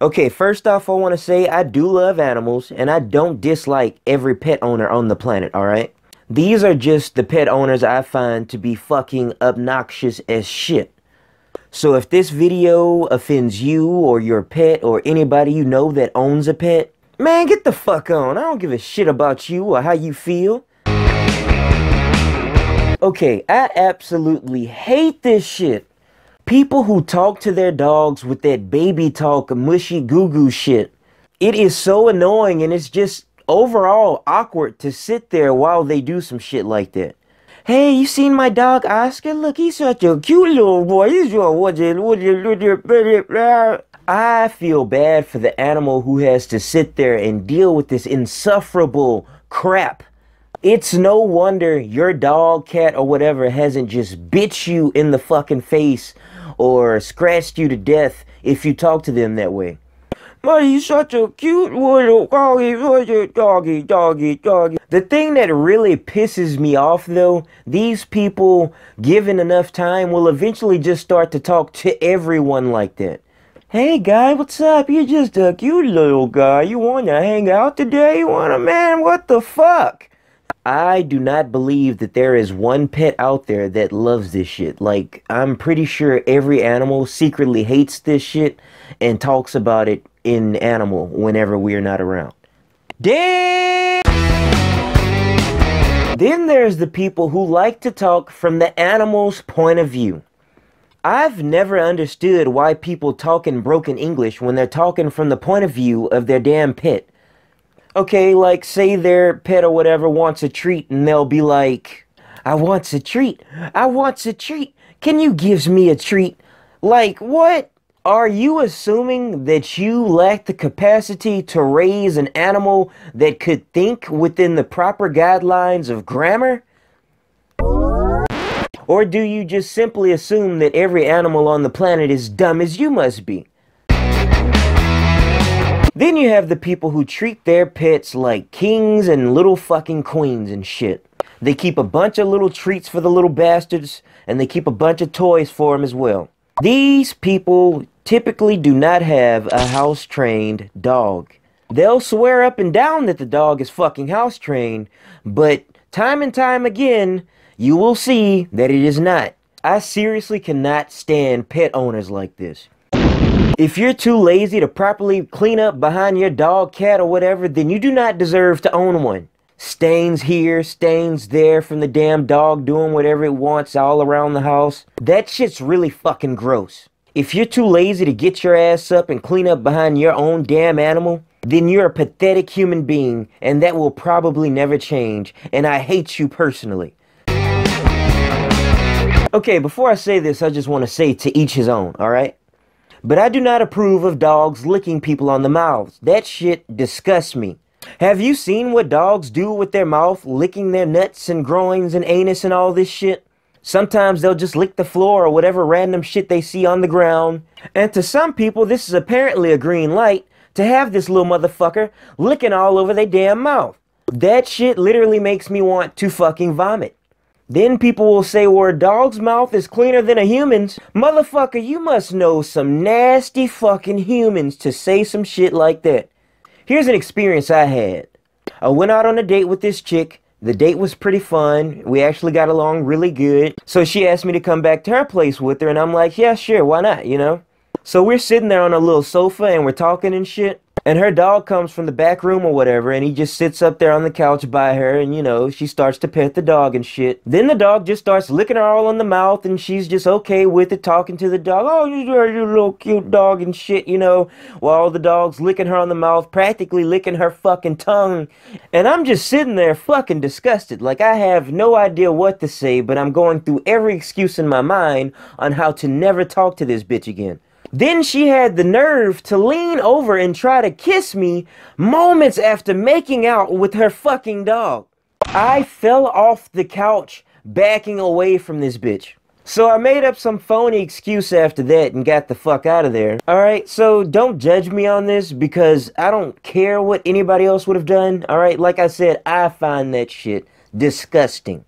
Okay, first off, I want to say I do love animals and I don't dislike every pet owner on the planet, alright? These are just the pet owners I find to be fucking obnoxious as shit. So if this video offends you or your pet or anybody you know that owns a pet, man, get the fuck on. I don't give a shit about you or how you feel. Okay, I absolutely hate this shit. People who talk to their dogs with that baby talk, mushy goo goo shit. It is so annoying and it's just overall awkward to sit there while they do some shit like that. Hey, you seen my dog Oscar? Look, he's such a cute little boy. He's I feel bad for the animal who has to sit there and deal with this insufferable crap. It's no wonder your dog, cat, or whatever hasn't just bit you in the fucking face or scratched you to death if you talk to them that way. But he's such a cute little doggy, doggy, doggy, doggy. The thing that really pisses me off though, these people, given enough time, will eventually just start to talk to everyone like that. Hey guy, what's up? You're just a cute little guy. You wanna hang out today? You wanna, man? What the fuck? I do not believe that there is one pet out there that loves this shit. Like, I'm pretty sure every animal secretly hates this shit and talks about it in animal whenever we are not around. Damn! Then there's the people who like to talk from the animal's point of view. I've never understood why people talk in broken English when they're talking from the point of view of their damn pet okay, like say their pet or whatever wants a treat and they'll be like, I wants a treat. I wants a treat. Can you gives me a treat? Like, what? Are you assuming that you lack the capacity to raise an animal that could think within the proper guidelines of grammar? Or do you just simply assume that every animal on the planet is dumb as you must be? Then you have the people who treat their pets like kings and little fucking queens and shit. They keep a bunch of little treats for the little bastards, and they keep a bunch of toys for them as well. These people typically do not have a house-trained dog. They'll swear up and down that the dog is fucking house-trained, but time and time again, you will see that it is not. I seriously cannot stand pet owners like this. If you're too lazy to properly clean up behind your dog, cat, or whatever, then you do not deserve to own one. Stains here, stains there from the damn dog doing whatever it wants all around the house. That shit's really fucking gross. If you're too lazy to get your ass up and clean up behind your own damn animal, then you're a pathetic human being, and that will probably never change, and I hate you personally. Okay, before I say this, I just want to say to each his own, alright? But I do not approve of dogs licking people on the mouths. That shit disgusts me. Have you seen what dogs do with their mouth, licking their nuts and groins and anus and all this shit? Sometimes they'll just lick the floor or whatever random shit they see on the ground. And to some people, this is apparently a green light to have this little motherfucker licking all over their damn mouth. That shit literally makes me want to fucking vomit. Then people will say, well, a dog's mouth is cleaner than a human's. Motherfucker, you must know some nasty fucking humans to say some shit like that. Here's an experience I had. I went out on a date with this chick. The date was pretty fun. We actually got along really good. So she asked me to come back to her place with her, and I'm like, yeah, sure, why not, you know? So we're sitting there on a little sofa and we're talking and shit. And her dog comes from the back room or whatever, and he just sits up there on the couch by her, and you know, she starts to pet the dog and shit. Then the dog just starts licking her all on the mouth, and she's just okay with it, talking to the dog. Oh, you're you little cute dog and shit, you know, while the dog's licking her on the mouth, practically licking her fucking tongue. And I'm just sitting there fucking disgusted. Like, I have no idea what to say, but I'm going through every excuse in my mind on how to never talk to this bitch again. Then she had the nerve to lean over and try to kiss me moments after making out with her fucking dog. I fell off the couch backing away from this bitch. So I made up some phony excuse after that and got the fuck out of there. Alright, so don't judge me on this because I don't care what anybody else would have done. Alright, like I said, I find that shit disgusting.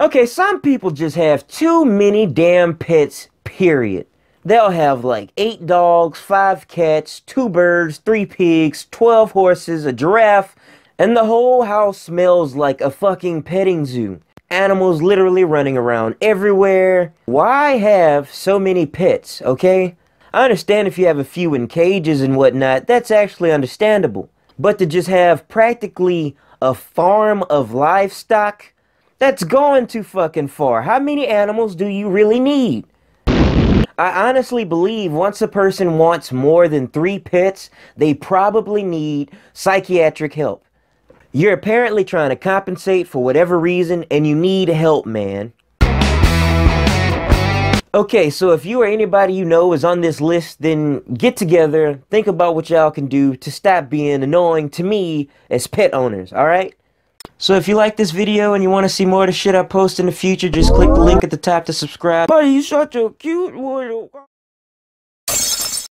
Okay, some people just have too many damn pets period. they'll have like eight dogs, five cats, two birds, three pigs, 12 horses, a giraffe, and the whole house smells like a fucking petting zoo. Animals literally running around everywhere. Why have so many pets, okay? I understand if you have a few in cages and whatnot, that's actually understandable. But to just have practically a farm of livestock, that's going too fucking far. How many animals do you really need? I honestly believe once a person wants more than three pets, they probably need psychiatric help. You're apparently trying to compensate for whatever reason, and you need help, man. Okay, so if you or anybody you know is on this list, then get together, think about what y'all can do to stop being annoying to me as pet owners, alright? So if you like this video and you want to see more of the shit I post in the future, just click the link at the top to subscribe. Buddy, you such a cute little...